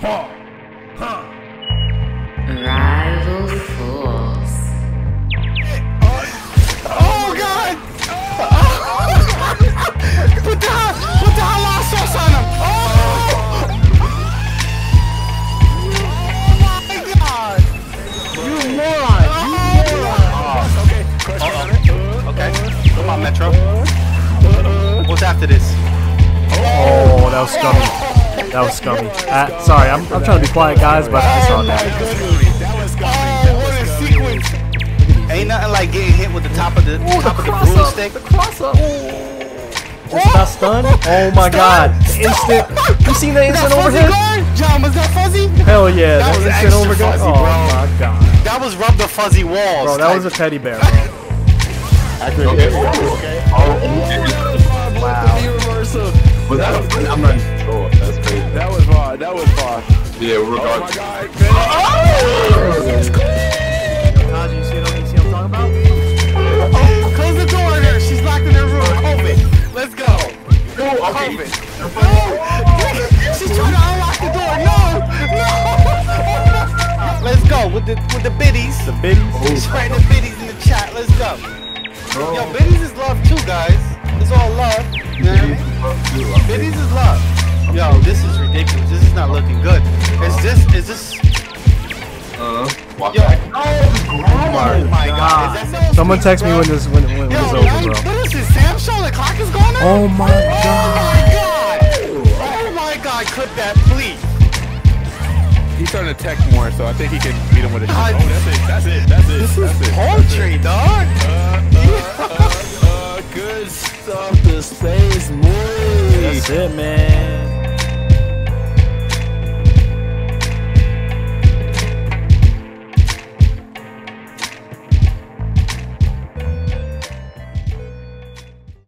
Rival fools. Oh god! put the put the halal sauce on him. Oh! Oh my god! You moron! You moron! Okay, question on it. Okay, come on, Metro. What's after this? Oh, that was scummy. That was scummy. Uh, sorry, I'm, I'm trying to be quiet, guys, but I saw that. That was scummy. Oh, what a sequence! Ain't nothing like getting hit with the top of the top of the broomstick. cross up. Just got stunned. Oh my god. Instant. You seen the instant That fuzzy overhead? guard? John, was that fuzzy? Hell yeah. That That was instant extra overhead. fuzzy, Oh bro. my god. That was rub the fuzzy walls. Bro, that was a teddy bear, bro. Accurate hit. Okay. Wow. Reversal. Was that a, I'm not That was far. Yeah, Oh my regardless. god. Finish. Oh! Kaji, you see what I'm you see what I'm talking about? Oh, close the door on her. She's locked in her room. COVID. Let's go. No, okay. COVID. No. She's trying to unlock the door. No. No. Let's go with the with the biddies. The biddies. She's writing the biddies in the chat. Let's go. Oh. Yo, biddies is love too, guys. This Uh, walk Yo, back. oh my god. Is that Someone text me when this when, when, when Yo, it's over, bro. what is this? Sam show the clock is going on? Oh my god. Oh my god! Oh my god, clip that, please. He's starting to tech more, so I think he can beat him with a shot. Oh, that's it. That's it. That's it. This is that's it. poultry, dog. Uh, uh, uh, good stuff. The space movie. That's it, man.